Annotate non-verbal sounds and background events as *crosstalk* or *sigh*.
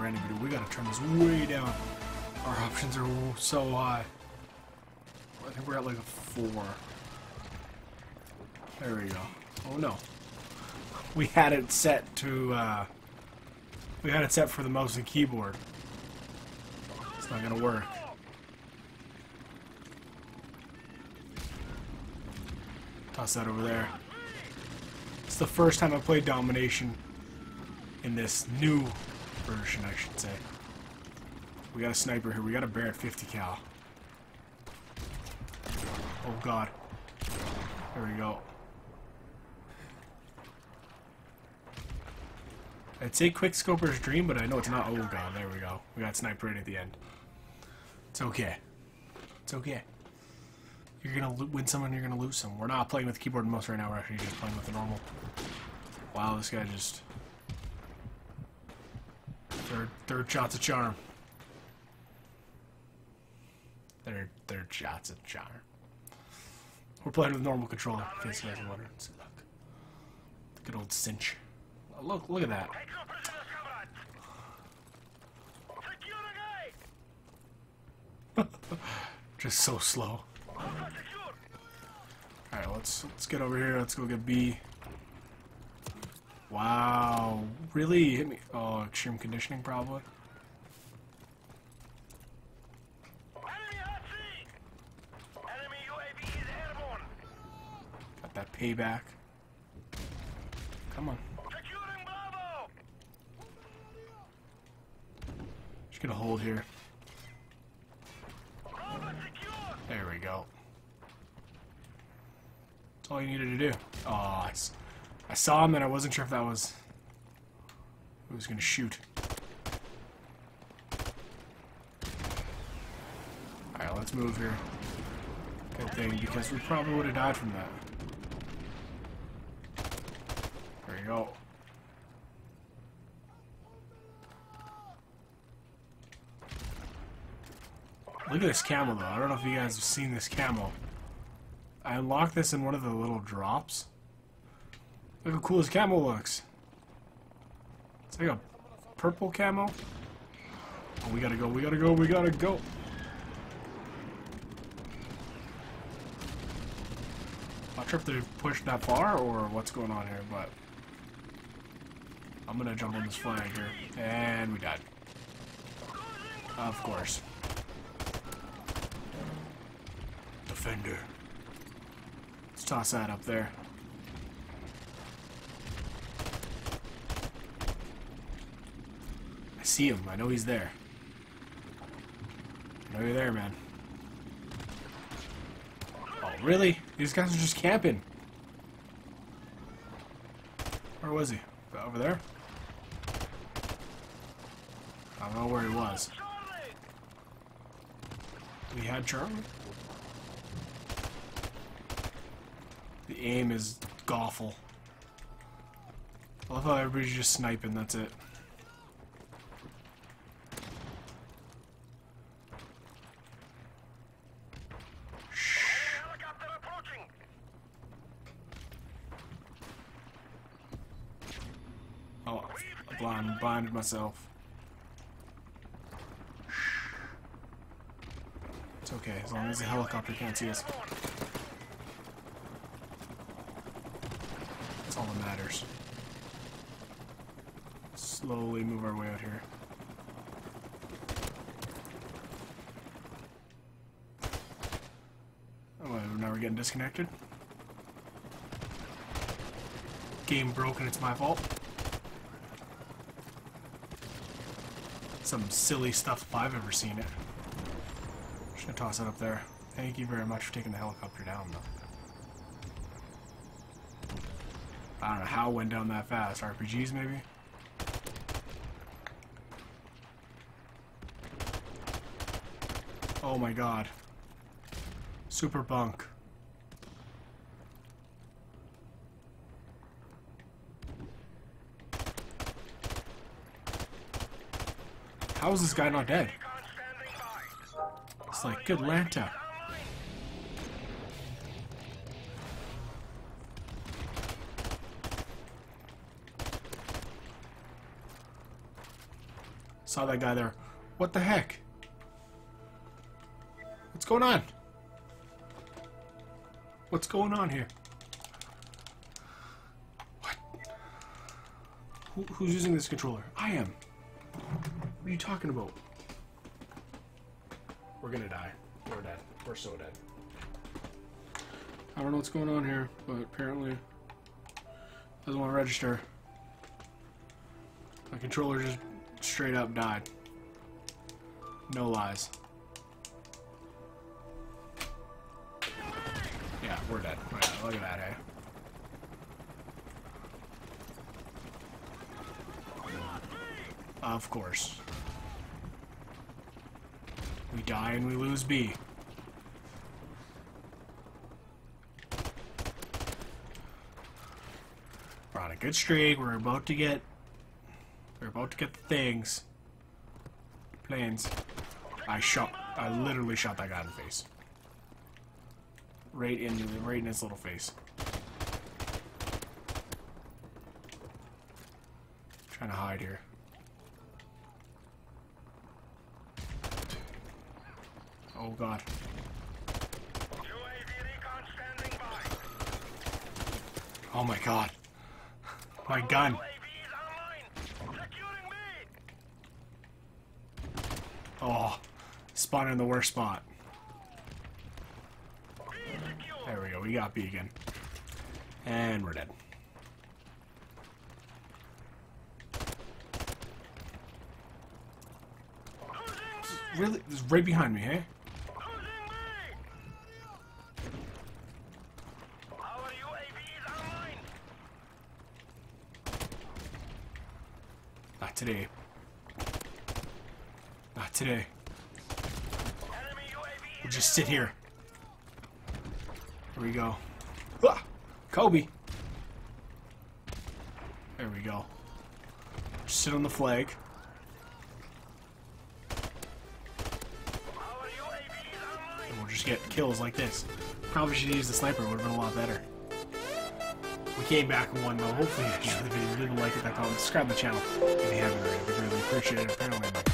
We gotta turn this way down. Our options are so high. I think we're at like a four. There we go. Oh no. We had it set to, uh, we had it set for the mouse and keyboard. It's not gonna work. Toss that over there. It's the first time I played Domination in this new version, I should say. We got a sniper here. We got a Barrett 50 cal. Oh god. There we go. I'd say Quickscoper's dream, but I know it's not. Oh god, there we go. We got sniper right at the end. It's okay. It's okay. You're gonna win some and you're gonna lose some. We're not playing with keyboard and mouse right now. We're actually just playing with the normal. Wow, this guy just third third shot's a charm. Third third shot's a charm. We're playing with normal control. In case you guys. See, look, good old cinch. Look, look at that. *laughs* Just so slow. Alright, let's let's get over here. Let's go get B. Wow. Really? Hit me. Oh, extreme conditioning probably. Got that payback. Come on. Just get a hold here. There we go. That's all you needed to do. Oh, I, s- I saw him and I wasn't sure if that was who was gonna shoot. Alright, let's move here. Good thing, because we probably would have died from that. There you go. Look at this camo, though. I don't know if you guys have seen this camo. I unlocked this in one of the little drops. Look how cool this camo looks. It's like a purple camo. Oh, we gotta go, we gotta go, we gotta go. Not sure if they've pushed that far or what's going on here, but I'm gonna jump on this flag here. And we died. Of course. Defender. Let's toss that up there. See him. I know he's there. I know you're there, man. Oh, really? These guys are just camping. Where was he? Over there? I don't know where he was. We had Charlie? The aim is awful. I love how everybody's just sniping, that's it. Oh, I blind, blinded myself. It's okay, as long as the helicopter can't see us. That's all that matters. Slowly move our way out here. Oh, now we're getting disconnected. Game broken, it's my fault. Some silly stuff if I've ever seen it. Just gonna toss it up there. Thank you very much for taking the helicopter down, though. I don't know how it went down that fast. RPGs, maybe? Oh my god. Super bunk. How is this guy not dead? It's like, good Lanta. Saw that guy there. What the heck? What's going on? What's going on here? What? Who, who's using this controller? I am. What are you talking about? We're gonna die. We're dead. We're so dead. I don't know what's going on here, but apparently doesn't want to register. My controller just straight up died. No lies. Yeah, we're dead. Yeah, look at that, eh? Of course. Die and we lose B. We're on a good streak. We're about to get... We're about to get the things. Planes. I shot... I literally shot that guy in the face. Right in, right in his little face. Trying to hide here. Oh god. Oh my god. My gun. Oh, spawned in the worst spot. There we go, we got B again. And we're dead. Really? It's right behind me, hey? Today. Not today. We'll just sit here. Here we go. Ah! Kobe! There we go. Just sit on the flag. And we'll just get kills like this. Probably should use the sniper, would have been a lot better. We came back and won though. Hopefully *laughs* you enjoyed the video. Didn't like it, that comment. Subscribe to the channel if you haven't already. We really appreciate it. Apparently